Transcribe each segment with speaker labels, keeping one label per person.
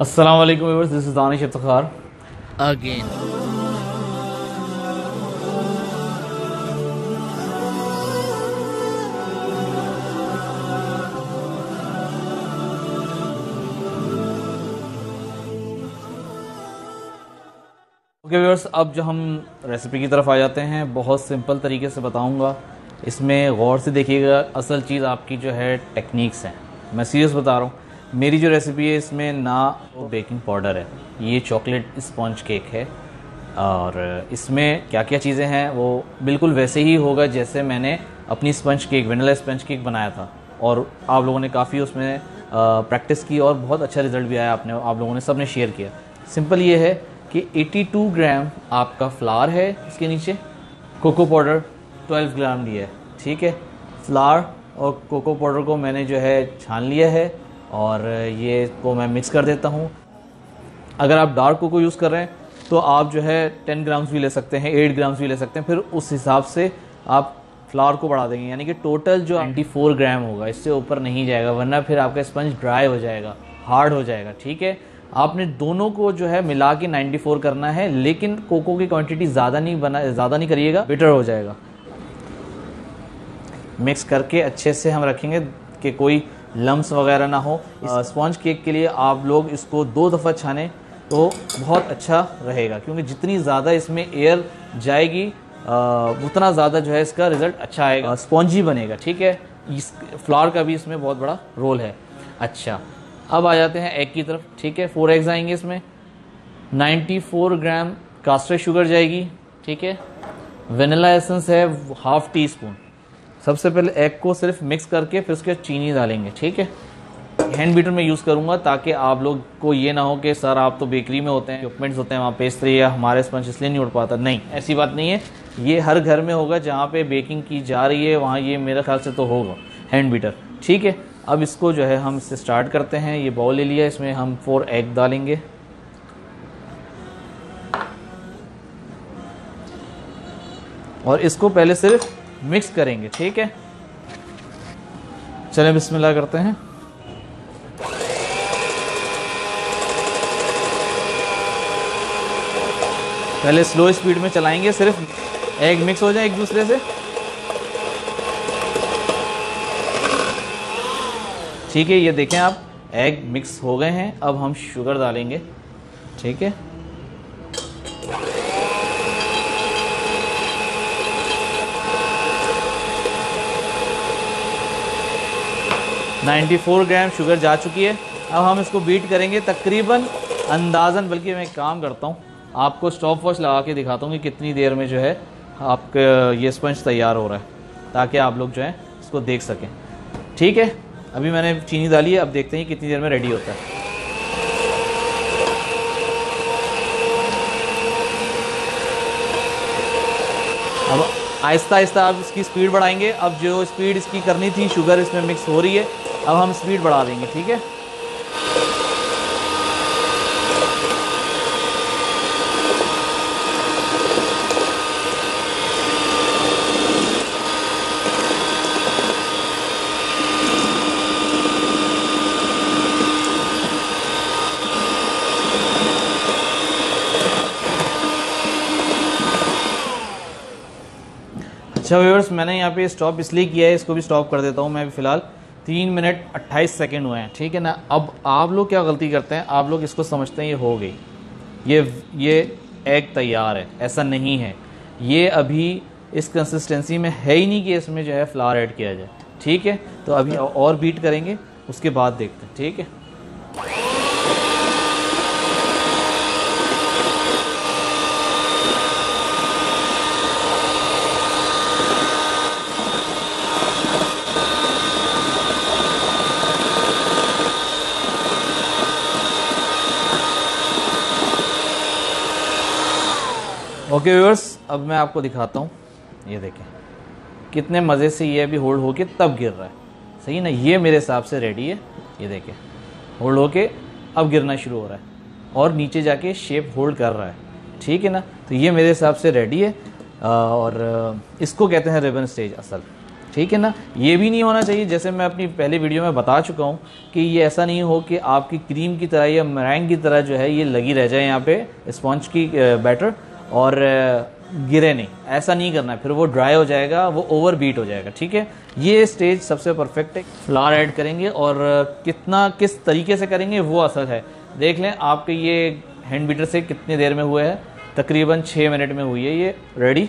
Speaker 1: अस्सलाम वालेकुम viewers this is Danish Iftikhar
Speaker 2: again.
Speaker 1: Okay viewers अब जो हम रेसिपी की तरफ़ आ जाते हैं बहुत सिंपल तरीके से बताऊँगा। इसमें गौर से देखिएगा असल चीज़ आपकी जो है टेक्निक्स हैं। मैं सीरियस बता रहा हूँ। मेरी जो रेसिपी है, इसमें ना वो बेकिंग पाउडर है। ये चॉकलेट स्पॉन्ज केक है। और इसमें क्या क्या चीज़ें हैं, वो बिल्कुल वैसे ही होगा जैसे मैंने अपनी sponge cake vanilla sponge cake बनाया था। और आप लोगों ने काफ़ी उसमें प्रैक्टिस की और बहुत अच्छा रिज़ल्ट भी आया आपने, आप लोगों ने सबने शेयर किया। सिंपल ये है कि 82 ग्राम आपका फ्लावर है इसके नीचे। कोको पाउडर 12 ग्राम लिया है, ठीक है? फ्लावर और कोको पाउडर को मैंने जो है, छान लिया है। और ये को मैं मिक्स कर देता हूँ। अगर आप डार्क कोको यूज़ कर रहे हैं तो आप जो है टेन ग्राम्स भी ले सकते हैं एट ग्राम्स भी ले सकते हैं। फिर उस हिसाब से आप फ्लावर को बढ़ा देंगे। यानी कि टोटल जो 94 ग्राम होगा, इससे ऊपर नहीं जाएगा, वरना फिर आपका स्पंज ड्राई हो जाएगा हार्ड हो जाएगा, ठीक है? आपने दोनों को जो है मिला के 94 करना है, लेकिन कोको की क्वांटिटी ज़्यादा नहीं बना, ज़्यादा नहीं करिएगा बिटर हो जाएगा। मिक्स करके अच्छे से हम रखेंगे कि कोई लम्स वगैरह ना हो। स्पॉन्ज केक के लिए आप लोग इसको दो दफ़ा छाने तो बहुत अच्छा रहेगा क्योंकि जितनी ज़्यादा इसमें एयर जाएगी आ, उतना ज़्यादा जो है इसका रिज़ल्ट अच्छा आएगा। स्पॉन्जी बनेगा ठीक है? इस फ्लावर का भी इसमें बहुत बड़ा रोल है। अच्छा अब आ जाते हैं एग की तरफ़ ठीक है? फोर एग्स आएँगे इसमें। 94 ग्राम कास्टर शुगर जाएगी ठीक है? वेनिला एसेंस है हाफ़ टी स्पून सबसे पहले एग को सिर्फ़ मिक्स करके फिर उसके चीनी डालेंगे, ठीक है? हैंड बीटर में यूज़ करूँगा ताकि आप लोग को ये ना हो कि, सर, आप तो बेकरी में होते हैं इक्विपमेंट्स होते हैं, वहाँ पेस्ट्री या हमारे स्पंज इसलिए नहीं उड़ पाता। नहीं, ऐसी बात नहीं है। ये हर घर में होगा, जहाँ पे बेकिंग की जा रही है, वहाँ ये मेरे ख्याल से तो होगा हैंड बीटर ठीक है? अब इसको जो है हम इससे स्टार्ट करते हैं। ये बाउल ले लिया, इसमें हम फोर एग डालेंगे। और इसको पहले सिर्फ़ मिक्स करेंगे, ठीक है? चलें बिस्मिल्लाह करते हैं। पहले स्लो स्पीड में चलाएँगे, सिर्फ़ एग मिक्स हो जाए एक दूसरे से। ठीक है, ये देखें आप एग मिक्स हो गए हैं, अब हम शुगर डालेंगे, ठीक है? नाइन्टी फोर ग्राम शुगर जा चुकी है। अब हम इसको बीट करेंगे तकरीबन अंदाजन, बल्कि मैं एक काम करता हूँ, आपको स्टॉप वॉच लगा के दिखाता हूँ कि कितनी देर में जो है आपका, ये स्पंज तैयार हो रहा है, ताकि आप लोग जो है इसको देख सकें। ठीक है? अभी मैंने चीनी डाली है, अब देखते हैं कितनी देर में रेडी होता है। अब आहिस्ता आहिस्ता आप इसकी स्पीड बढ़ाएँगे। अब जो स्पीड इसकी करनी थी शुगर इसमें मिक्स हो रही है अब हम स्पीड बढ़ा देंगे, ठीक है? अच्छा व्यूअर्स मैंने यहाँ पे स्टॉप इसलिए किया है, इसको भी स्टॉप कर देता हूँ मैं अभी फ़िलहाल। तीन मिनट अट्ठाईस सेकेंड हुए हैं, ठीक है ना? अब आप लोग क्या गलती करते हैं? आप लोग इसको समझते हैं, ये हो गई। ये ये एग तैयार है, ऐसा नहीं है। ये अभी इस कंसिस्टेंसी में है ही नहीं कि इसमें जो है फ्लावर ऐड किया जाए, ठीक है? तो अभी और बीट करेंगे, उसके बाद देखते हैं, ठीक है? ओके व्यूअर्स अब मैं आपको दिखाता हूँ। ये देखें। कितने मज़े से ये अभी होल्ड होके तब गिर रहा है। सही ना? ये मेरे हिसाब से रेडी है। ये देखें। होल्ड होके अब गिरना शुरू हो रहा है। और नीचे जाके शेप होल्ड कर रहा है। ठीक है ना? तो ये मेरे हिसाब से रेडी है। और इसको कहते हैं रिबन स्टेज असल। ठीक है ना? ये भी नहीं होना चाहिए। जैसे मैं अपनी पहले वीडियो में बता चुका हूँ कि ये ऐसा नहीं हो कि आपकी क्रीम की तरह या मरैंग की तरह जो है ये लगी रह जाए यहाँ पे स्पंज की बैटर और गिरे नहीं। ऐसा नहीं करना है। फिर वो ड्राई हो जाएगा, वो ओवर बीट हो जाएगा, ठीक है? ये स्टेज सबसे परफेक्ट है। फ्लावर ऐड करेंगे और कितना, किस तरीके से करेंगे, वो असर है। देख लें, आपके ये हैंड बीटर से कितनी देर में हुए हैं? तकरीबन छः मिनट में हुई है ये। रेडी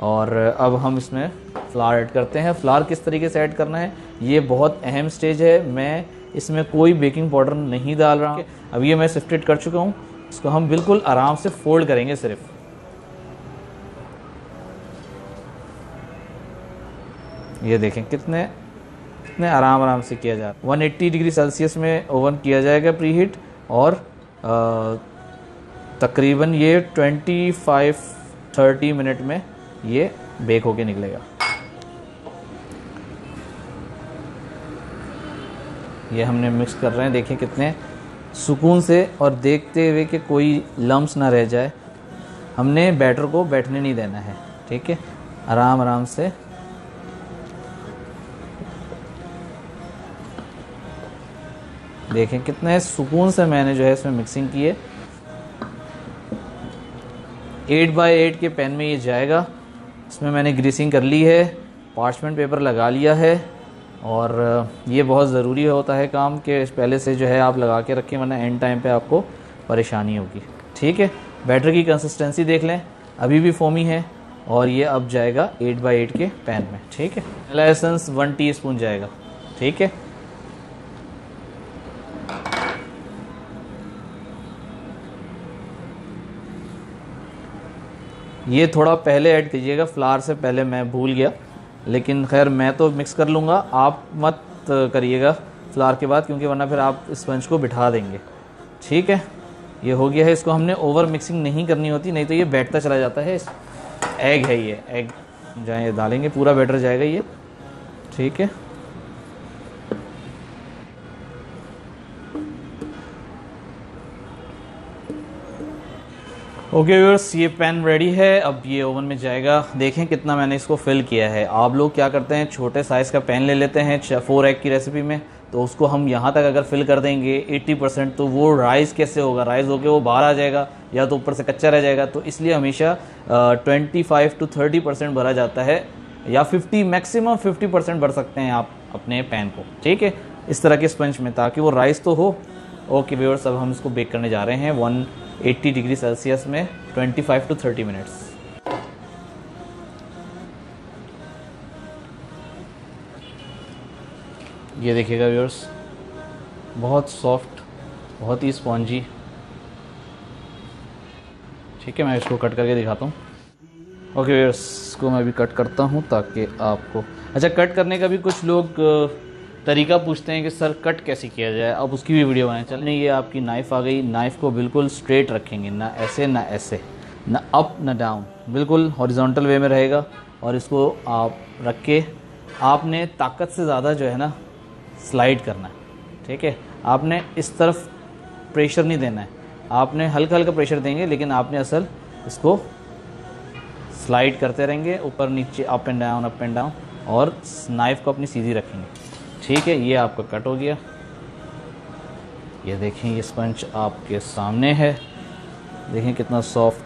Speaker 1: और अब हम इसमें फ्लावर ऐड करते हैं। फ्लावर किस तरीके से ऐड करना है? ये बहुत अहम स्टेज है। मैं इसमें कोई बेकिंग पाउडर नहीं डाल रहा हूँ। अब ये मैं सिफ्टेड कर चुका हूँ। इसको हम बिल्कुल आराम से फोल्ड करेंगे सिर्फ़। ये देखें, कितने कितने आराम आराम से किया जा रहा है। 180 डिग्री सेल्सियस में ओवन किया जाएगा प्री हीट और तकरीबन ये 25 30 मिनट में ये बेक होके निकलेगा। ये हमने मिक्स कर रहे हैं, देखें कितने सुकून से और देखते हुए कि कोई लम्स ना रह जाए। हमने बैटर को बैठने नहीं देना है, ठीक है? आराम आराम से देखें, कितने सुकून से मैंने जो है इसमें मिक्सिंग की है। एट बाई एट के पेन में ये जाएगा। इसमें मैंने ग्रीसिंग कर ली है पार्चमेंट पेपर लगा लिया है, और ये बहुत ज़रूरी होता है काम कि, पहले से जो है आप लगा के रखें, वरना एंड टाइम पे आपको परेशानी होगी। ठीक है? बैटर की कंसिस्टेंसी देख लें। अभी भी फोमी है, और ये अब जाएगा एट बाई एट के पैन में। ठीक है? लाइसेंस वन टी जाएगा। ठीक है? ये थोड़ा पहले ऐड कीजिएगा, फ्लावर से पहले मैं भूल गया। लेकिन खैर, मैं तो मिक्स कर लूँगा। आप मत करिएगा फ्लावर के बाद, क्योंकि वरना फिर आप स्पंज को बिठा देंगे। ठीक है? ये हो गया है, इसको हमने ओवर मिक्सिंग नहीं करनी होती, नहीं तो ये बैठता चला जाता है। एग है ये एग ये डालेंगे, पूरा बैटर जाएगा ये। ठीक है? ओके व्यूअर्स ये पेन रेडी है। अब ये ओवन में जाएगा। देखें कितना मैंने इसको फिल किया है। आप लोग क्या करते हैं? छोटे साइज़ का पेन ले लेते हैं फोर एग की रेसिपी में। तो उसको हम यहाँ तक अगर फिल कर देंगे 80 परसेंट तो वो राइस कैसे होगा? राइस होके वो बाहर आ जाएगा, या तो ऊपर से कच्चा रह जाएगा। तो इसलिए हमेशा twenty five to thirty percent भरा जाता है, या फिफ्टी मैक्सिमम फिफ्टी परसेंट भर सकते हैं आप अपने पैन को। ठीक है? इस तरह के स्पंज में, ताकि वो राइस तो हो। ओके व्यूअर्स अब हम इसको बेक करने जा रहे हैं। वन 80 डिग्री सेल्सियस में 25 टू 30 मिनट्स। ये देखिएगा व्यूअर्स, बहुत सॉफ्ट, बहुत ही स्पॉन्जी। ठीक है, मैं इसको कट करके दिखाता हूँ। ओके व्यूअर्स, इसको मैं अभी कट करता हूँ ताकि आपको अच्छा कट करने का भी कुछ लोग तरीका पूछते हैं कि, सर, कट कैसे किया जाए? अब उसकी भी वीडियो बनाए। चल नहीं ये आपकी नाइफ़ आ गई। नाइफ़ को बिल्कुल स्ट्रेट रखेंगे। ना ऐसे ना ऐसे। ना अप ना डाउन बिल्कुल हॉरिजॉन्टल वे में रहेगा। और इसको आप रख के आपने ताकत से ज़्यादा जो है ना स्लाइड करना है। ठीक है? आपने इस तरफ़ प्रेशर नहीं देना है। आपने हल्का हल्का प्रेशर देंगे, लेकिन आपने असल इसको स्लाइड करते रहेंगे। ऊपर, नीचे up and down up and down और नाइफ़ को अपनी सीधी रखेंगे। ठीक है ये आपका कट हो गया। ये देखें ये स्पंज आपके सामने है। देखें कितना सॉफ्ट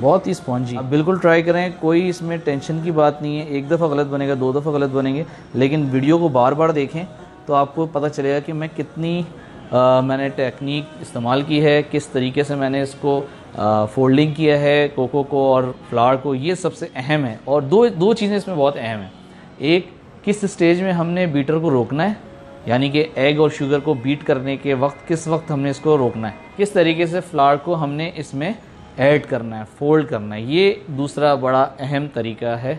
Speaker 1: बहुत ही स्पॉन्जी आप बिल्कुल ट्राई करें कोई इसमें टेंशन की बात नहीं है। एक दफ़ा गलत बनेगा दो दफ़ा गलत बनेंगे। लेकिन वीडियो को बार बार देखें तो आपको पता चलेगा कि मैं कितनी आ, मैंने टेक्निक इस्तेमाल की है किस तरीके से मैंने इसको आ, फोल्डिंग किया है कोको को और फ्लावर को ये सबसे अहम है। और दो दो चीज़ें इसमें बहुत अहम है। एक किस स्टेज में हमने बीटर को रोकना है? यानी कि एग और शुगर को बीट करने के वक्त किस वक्त हमने इसको रोकना है? किस तरीके से फ्लावर को हमने इसमें ऐड करना है, फोल्ड करना है? ये दूसरा बड़ा अहम तरीका है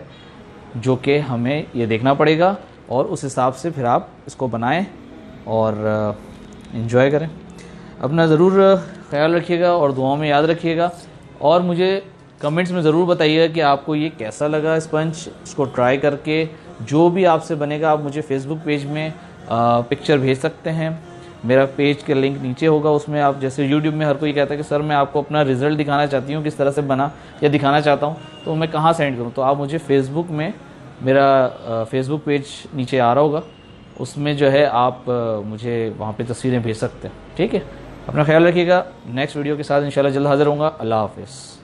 Speaker 1: जो कि हमें ये देखना पड़ेगा और उस हिसाब से फिर आप इसको बनाएँ और इन्जॉय करें। अपना ज़रूर ख्याल रखिएगा और दुआओं में याद रखिएगा। और मुझे कमेंट्स में ज़रूर बताइएगा कि आपको ये कैसा लगा स्पंज, इसको ट्राई करके। जो भी आपसे बनेगा, आप मुझे फेसबुक पेज में पिक्चर भेज सकते हैं। मेरा पेज के लिंक नीचे होगा, उसमें आप जैसे यूट्यूब में हर कोई कहता है कि, सर, मैं आपको अपना रिज़ल्ट दिखाना चाहती हूँ, किस तरह से बना या दिखाना चाहता हूँ तो मैं कहाँ सेंड करूँ? तो आप मुझे फेसबुक में मेरा फेसबुक पेज नीचे आ रहा होगा। उसमें जो है आप मुझे वहाँ पे तस्वीरें भेज सकते हैं। ठीक है? अपना ख्याल रखिएगा। नेक्स्ट वीडियो के साथ इंशाल्लाह जल्द हाजिर होऊँगा। अल्लाह हाफिज़।